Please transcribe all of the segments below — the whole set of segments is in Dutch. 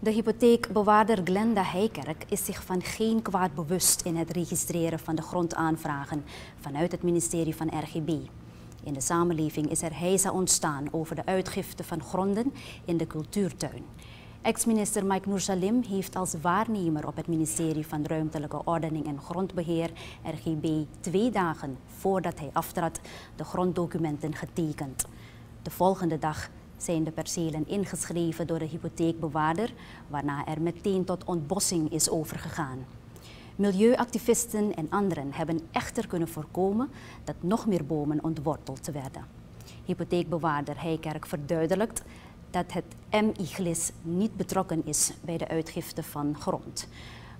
De hypotheekbewaarder Glenda Heijkerk is zich van geen kwaad bewust in het registreren van de grondaanvragen vanuit het ministerie van RGB. In de samenleving is er heisa ontstaan over de uitgifte van gronden in de cultuurtuin. Ex-minister Mike Noorsalim heeft als waarnemer op het ministerie van Ruimtelijke Ordening en Grondbeheer RGB twee dagen voordat hij aftrad de gronddocumenten getekend. De volgende dag zijn de percelen ingeschreven door de hypotheekbewaarder, waarna er meteen tot ontbossing is overgegaan. Milieuactivisten en anderen hebben echter kunnen voorkomen dat nog meer bomen ontworteld werden. Hypotheekbewaarder Heijkerk verduidelijkt dat het MI-GLIS niet betrokken is bij de uitgifte van grond.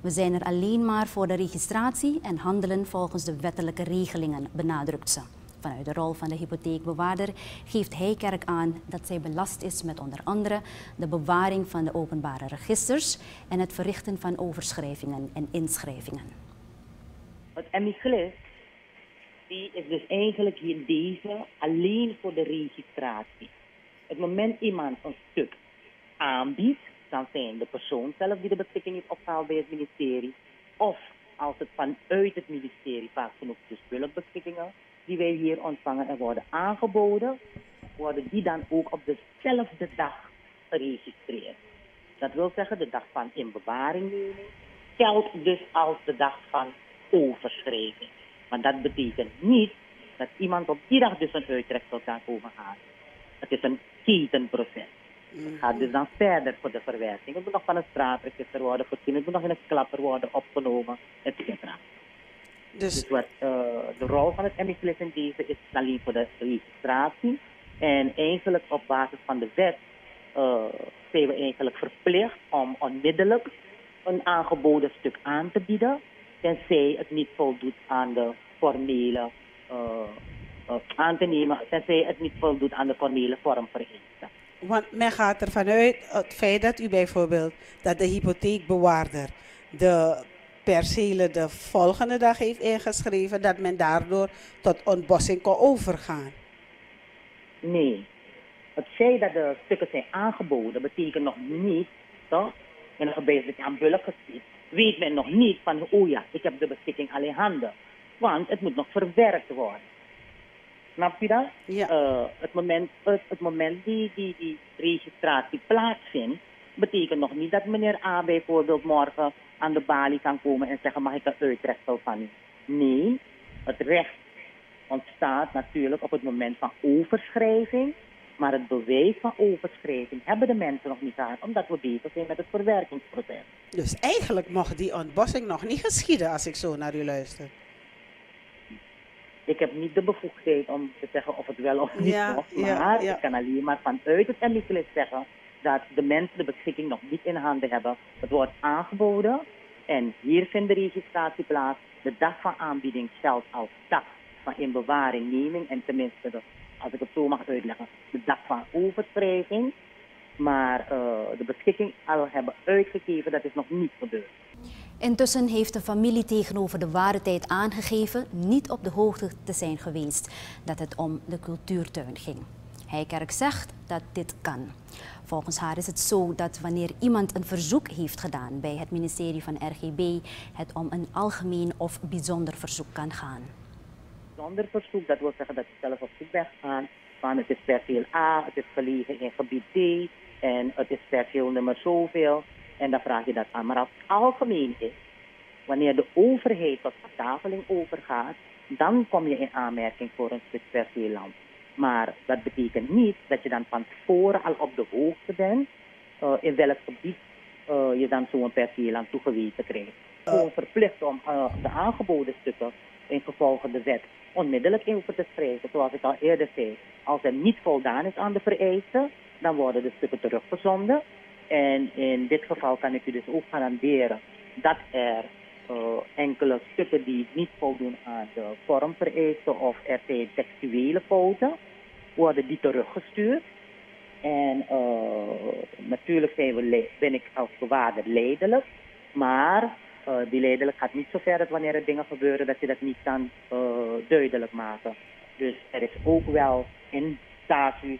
We zijn er alleen maar voor de registratie en handelen volgens de wettelijke regelingen, benadrukt ze. Vanuit de rol van de hypotheekbewaarder geeft Heijkerk aan dat zij belast is met onder andere de bewaring van de openbare registers en het verrichten van overschrijvingen en inschrijvingen. Het MIGLIS die is dus eigenlijk hier deze alleen voor de registratie. Het moment iemand een stuk aanbiedt, dan zijn de persoon zelf die de beschikking heeft opgehaald bij het ministerie. Of als het vanuit het ministerie, vaak genoeg dus hulpbeschikkingen, die wij hier ontvangen en worden aangeboden, worden die dan ook op dezelfde dag geregistreerd. Dat wil zeggen de dag van inbewaringneming geldt dus als de dag van overschrijving. Maar dat betekent niet dat iemand op die dag dus een uittreksel kan komen halen. Het is een ketenproces. Het gaat dus dan verder voor de verwerking. Het moet nog van een straatregister worden voorzien. Het moet nog in een klapper worden opgenomen, et cetera. Dus, dus wat, uh, de rol van het MIGLIS in deze is alleen voor de registratie. En eigenlijk op basis van de wet uh, zijn we eigenlijk verplicht om onmiddellijk een aangeboden stuk aan te bieden. Tenzij het niet voldoet aan de formele uh, aan te nemen, tenzij het niet voldoet aan de formele vormvereisten. Want men gaat ervan uit, het feit dat u bijvoorbeeld, dat de hypotheekbewaarder de percelen de volgende dag heeft ingeschreven, dat men daardoor tot ontbossing kan overgaan? Nee. Het feit dat de stukken zijn aangeboden, betekent nog niet, toch? In een je aan bulk gezien, weet men nog niet van, oh ja, ik heb de beschikking al in handen. Want het moet nog verwerkt worden. Snap je dat? Ja. Uh, het, moment, het, het moment die, die die registratie plaatsvindt, betekent nog niet dat meneer A bijvoorbeeld morgen aan de balie kan komen en zeggen: Mag ik een uitrechtsel van u? Nee, het recht ontstaat natuurlijk op het moment van overschrijving. Maar het bewijs van overschrijving hebben de mensen nog niet gehad, omdat we bezig zijn met het verwerkingsproces. Dus eigenlijk mocht die ontbossing nog niet geschieden als ik zo naar u luister. Ik heb niet de bevoegdheid om te zeggen of het wel of niet ja, mocht, maar ja, ik kan alleen maar vanuit het MICLIS zeggen dat de mensen de beschikking nog niet in handen hebben. Het wordt aangeboden en hier vindt de registratie plaats. De dag van aanbieding geldt als dag van neming en tenminste, als ik het zo mag uitleggen, de dag van overschrijving. Maar uh, de beschikking al hebben uitgegeven, dat is nog niet gebeurd. Intussen heeft de familie tegenover de ware tijd aangegeven niet op de hoogte te zijn geweest dat het om de cultuurtuin ging. Heijkerk zegt dat dit kan. Volgens haar is het zo dat wanneer iemand een verzoek heeft gedaan bij het ministerie van RGB, het om een algemeen of bijzonder verzoek kan gaan. Bijzonder verzoek, dat wil zeggen dat je zelf op zoek bent gaan van het is perceel A, het is gelegen in gebied D en het is perceel nummer zoveel. En dan vraag je dat aan. Maar als het algemeen is, wanneer de overheid tot vertafeling overgaat, dan kom je in aanmerking voor een stuk perceelland. Maar dat betekent niet dat je dan van tevoren al op de hoogte bent uh, in welk gebied uh, je dan zo'n perceelland toegewezen krijgt. Gewoon verplicht om uh, de aangeboden stukken in gevolge de wet onmiddellijk over te schrijven. Zoals ik al eerder zei, als er niet voldaan is aan de vereisten, dan worden de stukken teruggezonden. En in dit geval kan ik u dus ook garanderen dat er enkele stukken die niet voldoen aan de vormvereisten of er zijn textuele fouten, worden die teruggestuurd. En uh, natuurlijk zijn we, ben ik als bewaarder leidelijk, maar uh, die leidelijk gaat niet zo ver dat wanneer er dingen gebeuren dat je dat niet kan duidelijk maken. Dus er is ook wel in statu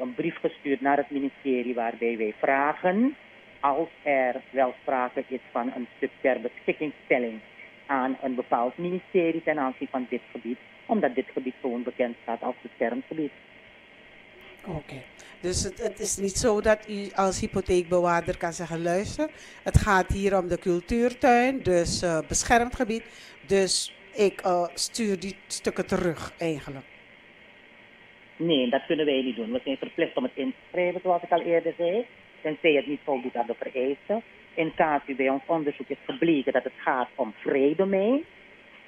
een brief gestuurd naar het ministerie waarbij wij vragen als er wel sprake is van een stuk ter beschikkingstelling aan een bepaald ministerie ten aanzien van dit gebied, omdat dit gebied gewoon bekend staat als beschermd gebied. Oké. Dus het, het, is niet zo dat u als hypotheekbewaarder kan zeggen, luister, het gaat hier om de cultuurtuin, dus uh, beschermd gebied. Dus ik uh, stuur die stukken terug eigenlijk. Nee, dat kunnen wij niet doen. We zijn verplicht om het in te schrijven, zoals ik al eerder zei. Tenzij het niet voldoet aan de vereisten. In casu bij ons onderzoek is gebleken dat het gaat om vrijdomein.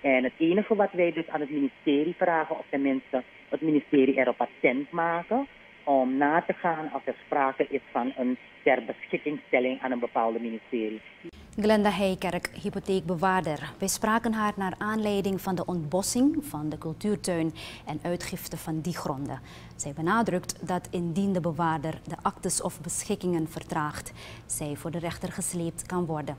En het enige wat wij dus aan het ministerie vragen, of tenminste het ministerie erop attent maken, om na te gaan als er sprake is van een ter beschikkingstelling aan een bepaalde ministerie. Glenda Heijkerk, hypotheekbewaarder. Wij spraken haar naar aanleiding van de ontbossing van de cultuurtuin en uitgifte van die gronden. Zij benadrukt dat indien de bewaarder de actes of beschikkingen vertraagt, zij voor de rechter gesleept kan worden.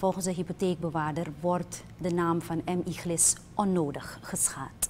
Volgens de hypotheekbewaarder wordt de naam van M. Iglis onnodig geschaad.